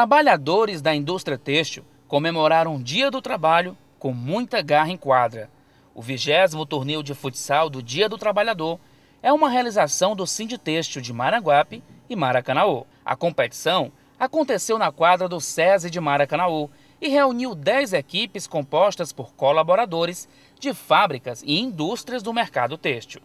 Trabalhadores da indústria têxtil comemoraram o Dia do Trabalho com muita garra em quadra. O vigésimo torneio de futsal do Dia do Trabalhador é uma realização do Sinditêxtil de Maranguape e Maracanaú. A competição aconteceu na quadra do SESI de Maracanaú e reuniu 10 equipes compostas por colaboradores de fábricas e indústrias do mercado têxtil.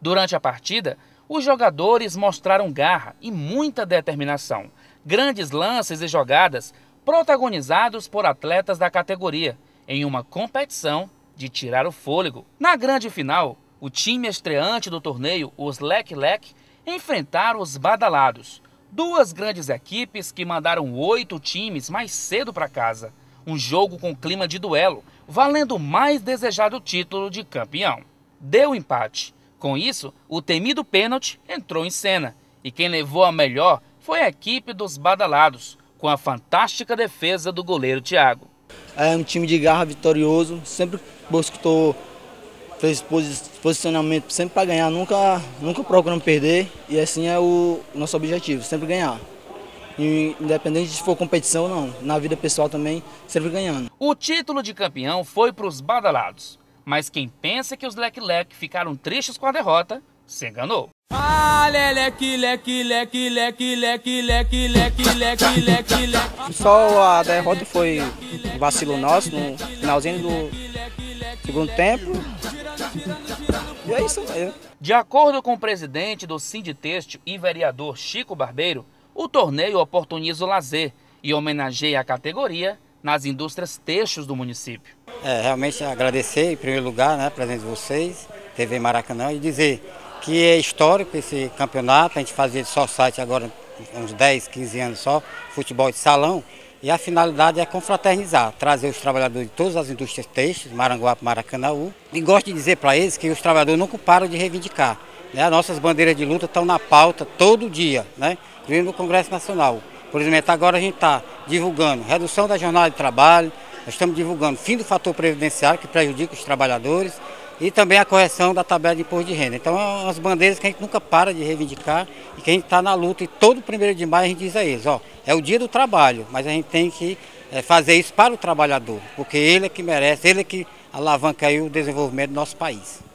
Durante a partida, os jogadores mostraram garra e muita determinação, grandes lances e jogadas protagonizados por atletas da categoria, em uma competição de tirar o fôlego. Na grande final, o time estreante do torneio, os Lek Lek, enfrentaram os Badalados, duas grandes equipes que mandaram oito times mais cedo para casa. Um jogo com clima de duelo, valendo o mais desejado título de campeão. Deu empate. Com isso, o temido pênalti entrou em cena e quem levou a melhor foi a equipe dos Badalados, com a fantástica defesa do goleiro Thiago. É um time de garra vitorioso, sempre buscou fez posicionamento sempre para ganhar, nunca, nunca procurando perder e assim é o nosso objetivo, sempre ganhar. E, independente se for competição ou não, na vida pessoal também, sempre ganhando. O título de campeão foi para os badalados, mas quem pensa que os leque-leque ficaram tristes com a derrota, se enganou. Ah, leque, leque, leque, leque, leque, leque, leque, leque, leque, leque. Só a derrota foi um vacilo nosso no finalzinho do segundo tempo. E é isso mesmo. De acordo com o presidente do Sinditêxtil e vereador Chico Barbeiro, o torneio oportuniza o lazer e homenageia a categoria nas indústrias têxteis do município. É, realmente agradecer em primeiro lugar né, a presença de vocês, TV Maracanã, e dizer que é histórico esse campeonato, a gente fazia só site agora uns 10, 15 anos só, futebol de salão, e a finalidade é confraternizar, trazer os trabalhadores de todas as indústrias têxteis, Maranguape, Maracanaú. E gosto de dizer para eles que os trabalhadores nunca param de reivindicar. Né? As nossas bandeiras de luta estão na pauta todo dia, né? incluindo no Congresso Nacional. Por exemplo, agora a gente está divulgando redução da jornada de trabalho, nós estamos divulgando fim do fator previdenciário que prejudica os trabalhadores e também a correção da tabela de imposto de renda. Então, é umas bandeiras que a gente nunca para de reivindicar e que a gente está na luta. E todo primeiro de maio a gente diz a eles: ó, é o dia do trabalho, mas a gente tem que é, fazer isso para o trabalhador, porque ele é que merece, ele é que alavanca aí o desenvolvimento do nosso país.